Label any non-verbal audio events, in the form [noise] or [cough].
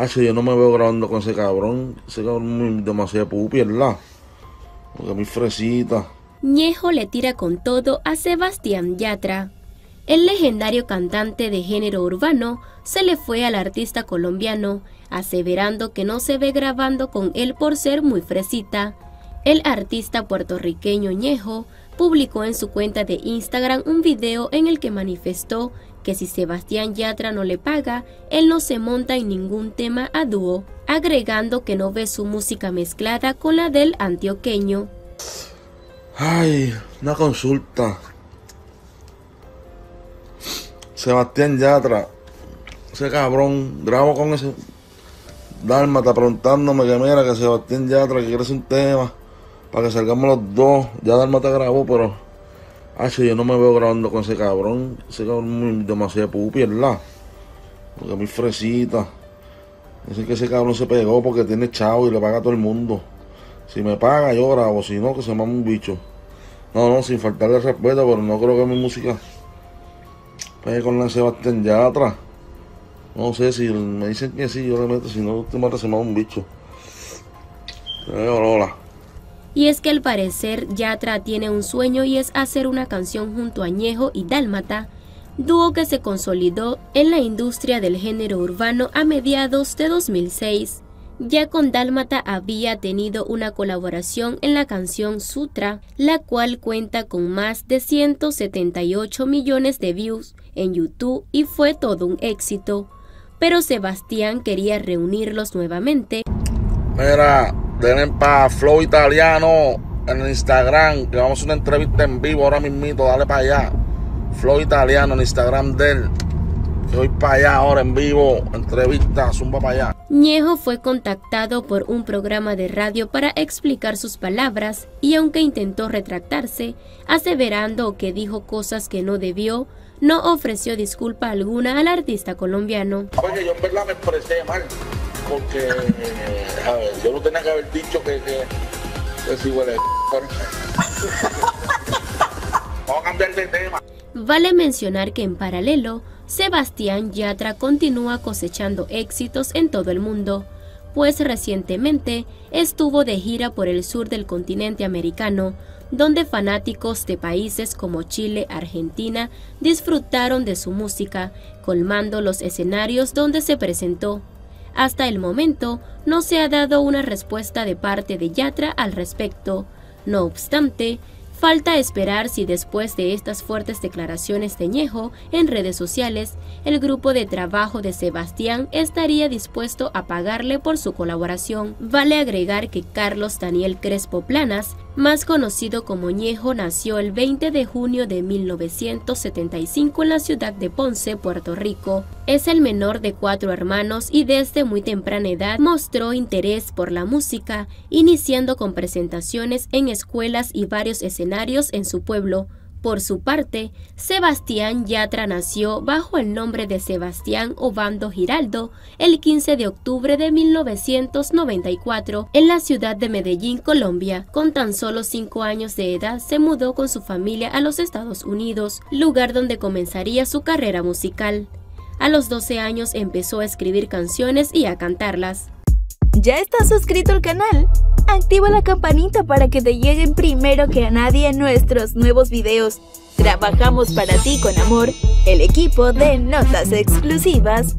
H, yo no me veo grabando con ese cabrón. Ese cabrón es demasiado pupi, ¿verdad? Porque muy fresita. Ñejo le tira con todo a Sebastián Yatra. El legendario cantante de género urbano se le fue al artista colombiano, aseverando que no se ve grabando con él por ser muy fresita. El artista puertorriqueño Ñejo publicó en su cuenta de Instagram un video en el que manifestó que si Sebastián Yatra no le paga, él no se monta en ningún tema a dúo, agregando que no ve su música mezclada con la del antioqueño. Ay, una consulta. Sebastián Yatra, ese cabrón, grabo con ese Dálmata preguntándome que mira que Sebastián Yatra que quiere hacer un tema para que salgamos los dos. Ya Dálmata grabó, pero H, yo no me veo grabando con ese cabrón. Ese cabrón es demasiado pupi, ¿verdad? Porque muy fresita. Dicen que ese cabrón se pegó porque tiene chavo y le paga a todo el mundo. Si me paga, yo grabo. Si no, que se mama un bicho. No, no, sin faltarle respeto, pero no creo que mi música pegue con la Sebastián Yatra. No sé si me dicen que sí, yo le meto. Si no, te mata, se mama un bicho. Hola. Y es que al parecer Yatra tiene un sueño y es hacer una canción junto a Ñejo y Dálmata, dúo que se consolidó en la industria del género urbano a mediados de 2006. Ya con Dálmata había tenido una colaboración en la canción Sutra, la cual cuenta con más de 178 millones de views en YouTube y fue todo un éxito. Pero Sebastián quería reunirlos nuevamente. Mira, denle para Flow Italiano en Instagram, que vamos a una entrevista en vivo ahora mismito, dale para allá. Flow Italiano en Instagram de él. Que voy para allá ahora en vivo, entrevista, zumba para allá. Ñejo fue contactado por un programa de radio para explicar sus palabras y aunque intentó retractarse, aseverando que dijo cosas que no debió, no ofreció disculpa alguna al artista colombiano. Oye, yo en verdad me expresé mal porque a ver, yo no tenía que haber dicho que, que, que si [laughs] [laughs] Vamos a cambiar de tema. Vale mencionar que en paralelo, Sebastián Yatra continúa cosechando éxitos en todo el mundo, pues recientemente estuvo de gira por el sur del continente americano, donde fanáticos de países como Chile, Argentina disfrutaron de su música, colmando los escenarios donde se presentó. Hasta el momento no se ha dado una respuesta de parte de Yatra al respecto. No obstante, Falta esperar si después de estas fuertes declaraciones de Ñejo en redes sociales, el grupo de trabajo de Sebastián estaría dispuesto a pagarle por su colaboración. Vale agregar que Carlos Daniel Crespo Planas, más conocido como Ñejo, nació el 20 de junio de 1975 en la ciudad de Ponce, Puerto Rico. Es el menor de cuatro hermanos y desde muy temprana edad mostró interés por la música, iniciando con presentaciones en escuelas y varios escenarios en su pueblo. Por su parte, Sebastián Yatra nació bajo el nombre de Sebastián Obando Giraldo el 15 de octubre de 1994 en la ciudad de Medellín, Colombia. Con tan solo 5 años de edad se mudó con su familia a los Estados Unidos, lugar donde comenzaría su carrera musical. A los 12 años empezó a escribir canciones y a cantarlas. ¿Ya estás suscrito al canal? Activa la campanita para que te lleguen primero que a nadie nuestros nuevos videos. Trabajamos para ti con amor, el equipo de Notas Exclusivas.